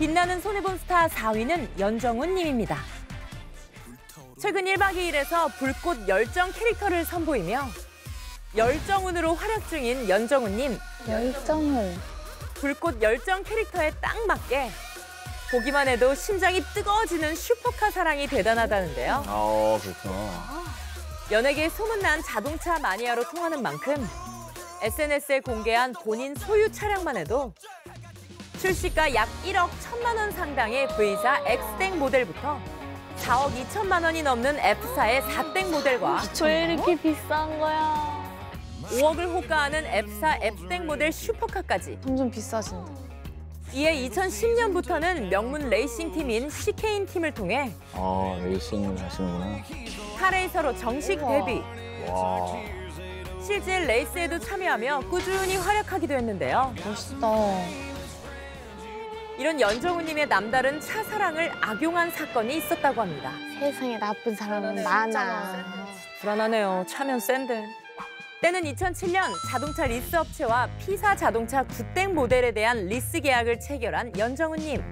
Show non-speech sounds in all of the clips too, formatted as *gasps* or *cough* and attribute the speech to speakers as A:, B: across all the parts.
A: 빛나는 손해본 스타 4위는 연정훈 님입니다. 최근 1박 2일에서 불꽃 열정 캐릭터를 선보이며 열정훈으로 활약 중인 연정훈 님.
B: 열정을.
A: 불꽃 열정 캐릭터에 딱 맞게 보기만 해도 심장이 뜨거워지는 슈퍼카 사랑이 대단하다는데요.
C: 아, 그렇구나.
A: 연예계 소문난 자동차 마니아로 통하는 만큼 SNS에 공개한 본인 소유 차량만 해도 출시가 약 1억 1천만 원 상당의 V사 X땡 모델부터 4억 2천만 원이 넘는 F사의 4땡 모델과
B: 왜 이렇게 비싼 거야?
A: 5억을 호가하는 F사 F땡 모델 슈퍼카까지
B: 점점 비싸진다.
A: 이에 2010년부터는 명문 레이싱 팀인 시케인 팀을 통해
C: 아, 레이싱 하시는구나.
A: 카레이서로 정식
B: 우와.
A: 데뷔.
C: 와.
A: 실제 레이스에도 참여하며 꾸준히 활약하기도 했는데요.
B: 멋있다.
A: 이런 연정훈님의 남다른 차 사랑을 악용한 사건이 있었다고 합니다.
B: 세상에 나쁜 사람은 많아.
A: 불안하네요. 차면 센데. 때는 2007년 자동차 리스 업체와 P사 자동차 구땡 모델에 대한 리스 계약을 체결한 연정훈님.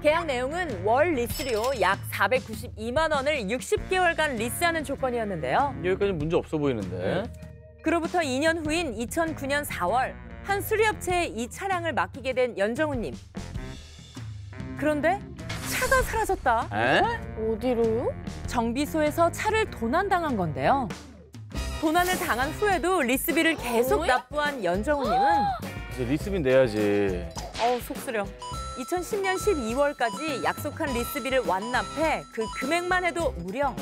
A: 계약 내용은 월 리스료 약 492만 원을 60개월간 리스하는 조건이었는데요.
C: 여기까지 문제 없어 보이는데.
A: 그로부터 2년 후인 2009년 4월 한 수리업체에 이 차량을 맡기게 된 연정훈님. 그런데 차가 사라졌다.
C: 에?
B: 어디로요?
A: 정비소에서 차를 도난당한 건데요. 도난을 당한 후에도 리스비를 계속
B: 뭐야?
A: 납부한 연정훈님은
C: 이제 리스비 내야지.
A: 어우 속 쓰려. 2010년 12월까지 약속한 리스비를 완납해 그 금액만 해도 무려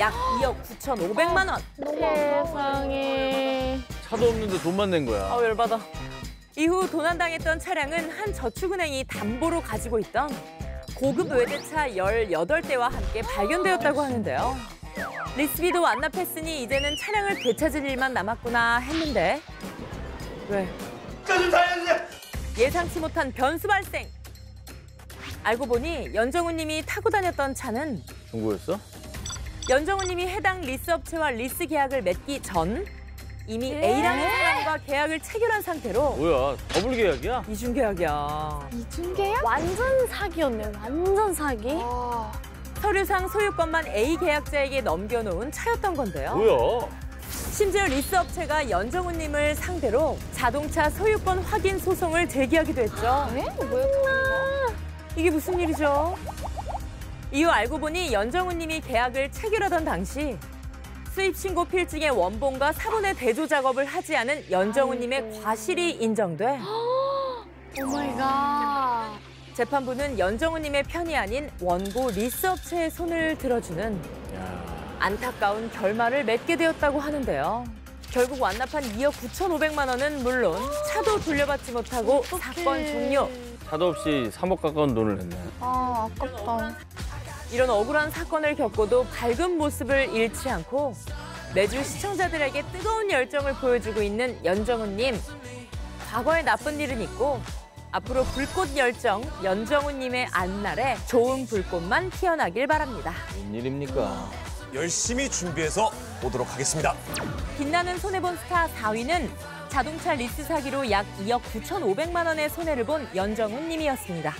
A: 약 2억 9,500만 원.
B: 세상에.
C: 차도 없는데 돈만 낸 거야.
A: 아우 열받아. 이후 도난당했던 차량은 한 저축은행이 담보로 가지고 있던 고급 외제차 18대와 함께 발견되었다고 하는데요. 리스비도 완납했으니 이제는 차량을 되찾을 일만 남았구나 했는데 왜? 예상치 못한 변수 발생! 알고 보니 연정훈 님이 타고 다녔던 차는
C: 중고였어?
A: 연정훈 님이 해당 리스 업체와 리스 계약을 맺기 전 이미
B: 네?
A: A라는 사람과 계약을 체결한 상태로
C: 뭐야, 더블 계약이야?
A: 이중 계약이야.
B: 이중계약? 완전 사기였네. 완전 사기.
A: 서류상 소유권만 A 계약자에게 넘겨놓은 차였던 건데요.
C: 뭐야?
A: 심지어 리스 업체가 연정훈 님을 상대로 자동차 소유권 확인 소송을 제기하기도 했죠.
B: 에? 뭐야?
A: 이게 무슨 일이죠? 이후 알고 보니 연정훈 님이 계약을 체결하던 당시 수입 신고 필증의 원본과 사본의 대조 작업을 하지 않은 연정훈 님의 과실이 인정돼 *gasps*
B: Oh my God.
A: 재판부는 연정훈 님의 편이 아닌 원고 리스 업체의 손을 들어주는
C: 야,
A: 안타까운 결말을 맺게 되었다고 하는데요. 결국 완납한 2억 9,500만 원은 물론 *gasps* 차도 돌려받지 못하고 사건 종료.
C: 차도 없이 3억 가까운 돈을 냈네.
B: 아, 아깝다.
A: 이런 억울한 사건을 겪고도 밝은 모습을 잃지 않고 매주 시청자들에게 뜨거운 열정을 보여주고 있는 연정훈님. 과거에 나쁜 일은 있고 앞으로 불꽃 열정 연정훈님의 안날에 좋은 불꽃만 피어나길 바랍니다.
C: 웬일입니까?
D: 열심히 준비해서 보도록 하겠습니다.
A: 빛나는 손해본 스타 4위는 자동차 리스 사기로 약 2억 9,500만 원의 손해를 본 연정훈 님이었습니다.